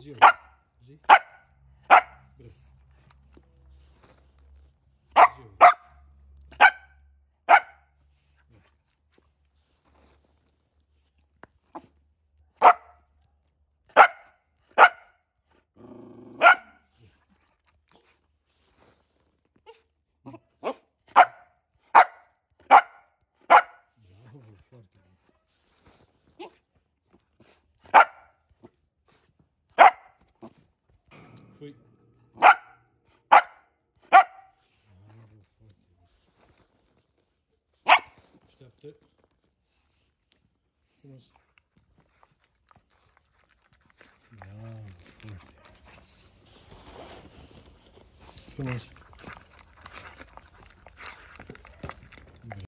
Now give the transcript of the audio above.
Zero. Z. Bra. Zero. Bravo, forte. Fui. Come on. Come on.